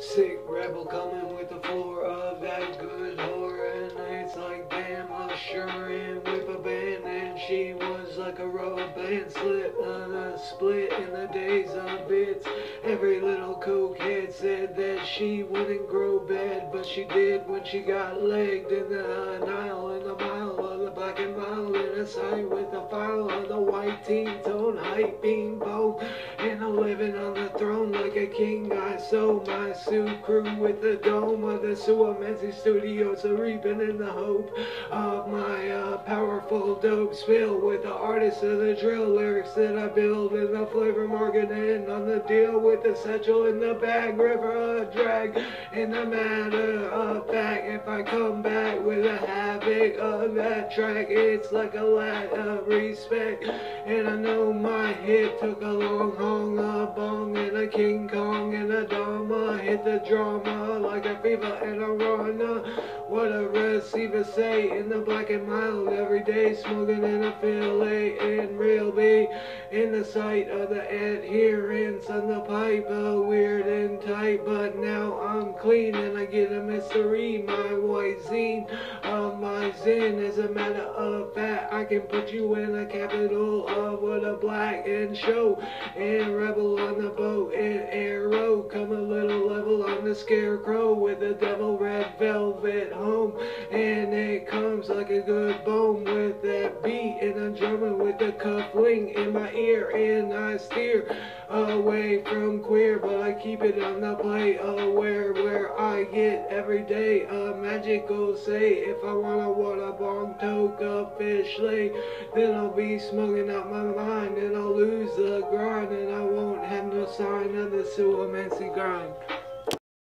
Sick rebel coming with the floor of that good whore. And it's like damn assuring with a band. And she was like a rubber band slip on a split in the days of bits. Every little cokehead said that she wouldn't grow bad But she did when she got legged in the Nile in the sight with the file of the white teen tone hype being bold And I'm living on the throne like a king. I sold my suit crew with the dome of the Suamancy Studios, a reaping in the hope of my uh, powerful dope. Spill with the artists of the drill lyrics that I build. In the flavor marketing on the deal with the satchel in the bag, river a drag in the matter of fact. If I come back with a havoc of that track, it's like a lack of respect. And I know my hit took a long hong, a bong, and a King Kong, and a Dharma hit the drama like a fever and a runner. What a receiver say in the black and mild every day, smoking in a fillet and real be in the sight of the adherents on the pipe, uh, weird and tight. But now I'm clean and I get a mystery. My white zine my zen, as a matter of fact, I can put you in a capital of what a black and show. And rebel on the boat and arrow. Come a little level on the scarecrow with the devil red velvet home. And it comes like a good bone with that beat and I'm drumming with the cuffling in my ear. And I steer away from queer but I keep it on the play aware where get every day a magical say if I wanna water bong toke officially then I'll be smoking out my mind and I'll lose the grind and I won't have no sign of the Suamancy grind.